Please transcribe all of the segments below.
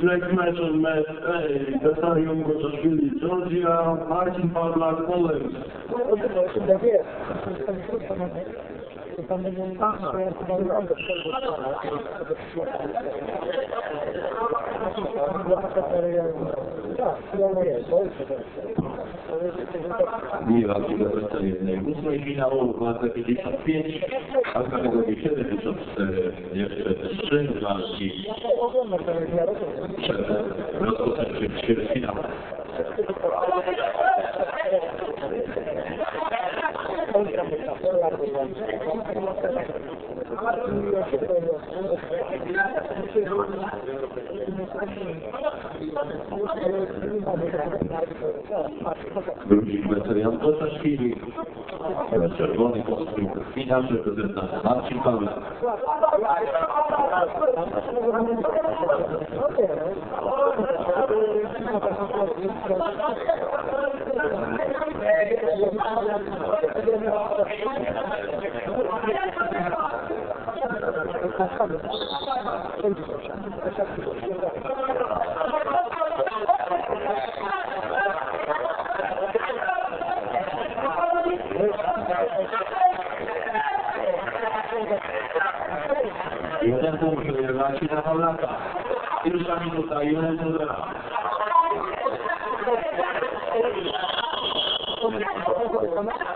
Black metal met Natalią Gotoszwili, Georgia, Marcin Pawlak, Poland. Tak, to jest. To jest Miła Kiloweta jednej ósmej finału, walka 55, a kategorii 74, jeszcze trzy walki Oglądam telewizję, przed rozpoczęciem ćwierćfinału. Drugi Betarian Goczaszwili, czerwony kostium finał, reprezentant Marcin na Hamlet. Będzie proszę. Jeden punkt wygrywa się na Paulata. Pierwsza minuta, jeden do zera. Thank you.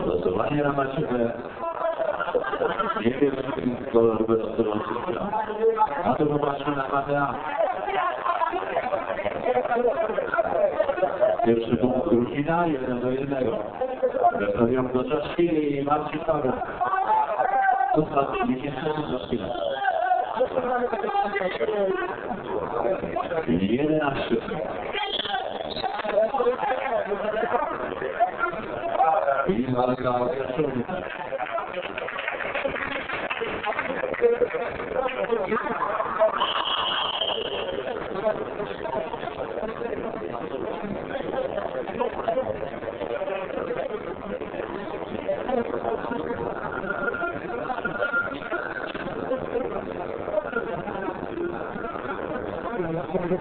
Голосование на наших Nie wiem, czy kolor bezostronny. A to popatrzmy na KTA. Pierwszy punkt Gruzina, jeden do jednego. Wracając do Czaszkili i Marcin Paweł. Ostatni 10 sekund do chwilę. 11 sekund. I walka o pierwszą.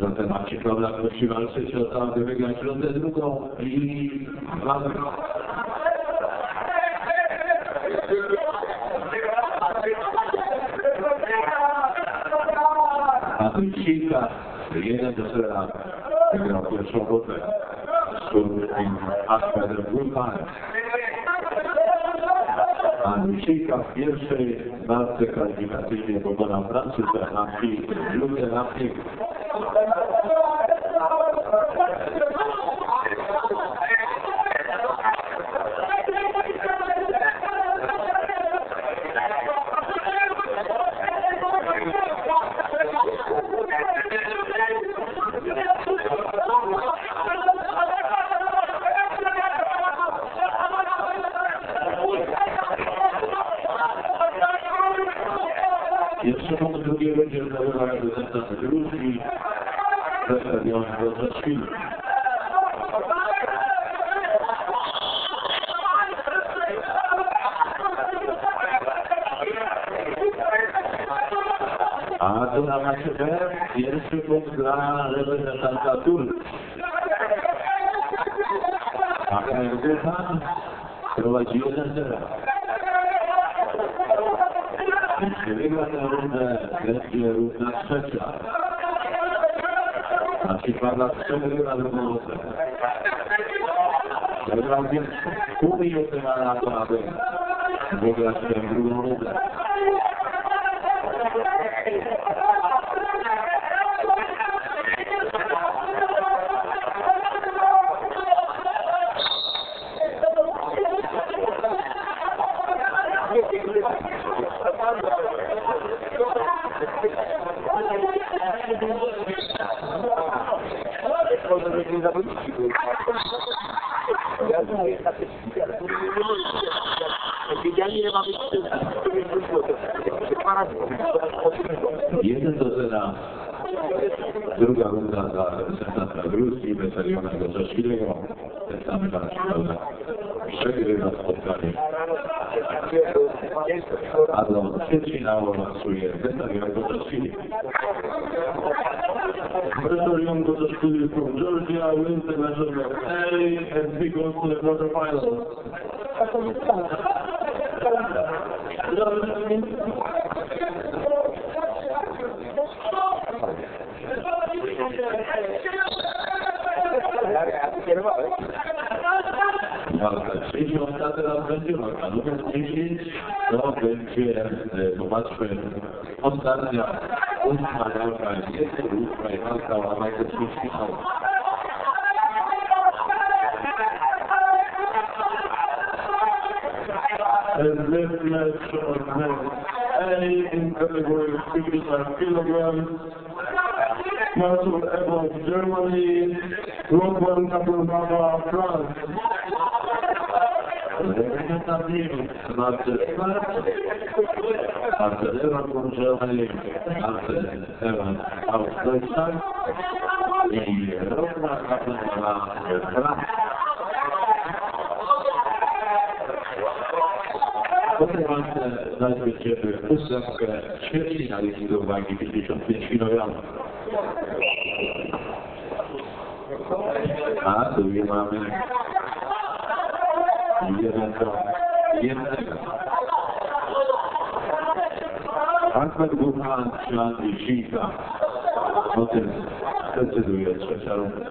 Zatem Maciej Pawlak musi walczyć o to, aby wygrać rundę drugą i walka. A tu Cika, jeden do zera, wygrał pierwszą rundę. Szturm Ahmed Gulman. A Miszyjka w pierwszej walce kwalifikacyjnej pokonał Francuza na Lukę na Jeszcze punkt drugiej będzie zdobywa reprezentant Gruzji, przedstawiony Wrocławski. A tu na macie pierwszy punkt dla reprezentanta Turcji. A Erdogan prowadzi 1-0. כרגע אתה רואה את החצה. אז כבר לעשות nie zawodniczy był. Ja znam, jest. Druga runda dla reprezentanta Gruzji, Weselionego Czeszkiego. Ten sam prawda? Przegrywa spotkanie. Allora, se ci lavorano su questo è un cosa sì. Questo è un cosa studio from Georgia, Winter National Day, and big goes to the quarter final. Grazie, Ich als das da drin, oder kann nur als Regierung. Ja, wenn wir äh, zum Beispiel und dann ja uns mal organisiert sind, weil das da war meistens nicht genau. الزبنة والزبنة أي انتبهوا الكبسة كيلوغرام Marshall Edwards, Germany, Roman Kaplan Baba, France. I Roman Kapulbaba, France. Potem walce dać będziemy ósemkę ćwierćfinalistów do wagi 55 kg. A tu nie mamy jednego, jednego. Ahmed czy Andrzej Zika. O tym decyduje trzecia runda.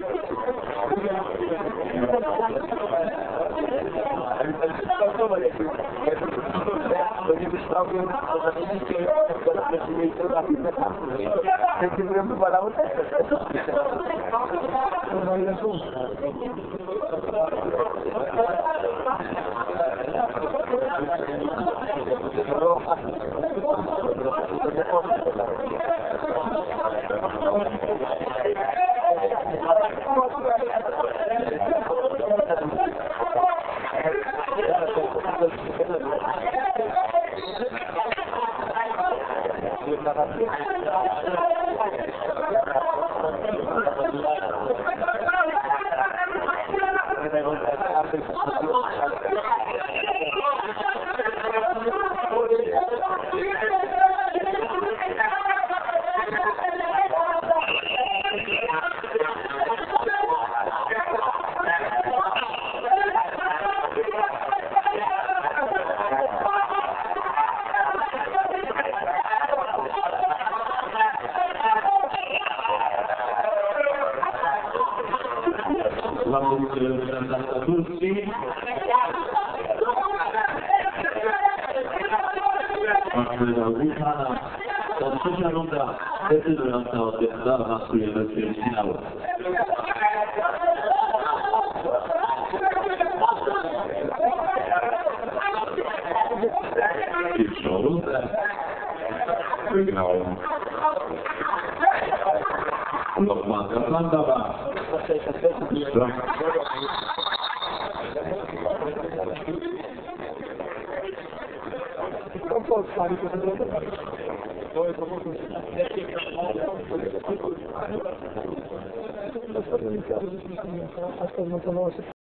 también, o sea, que recibir la firmeza. Otherwise, tutti. Dar ce și arunca, ce se vrea asta o testa la masculină în sinală? Și și arunca? Nu. nochmal, das Land war. Das ist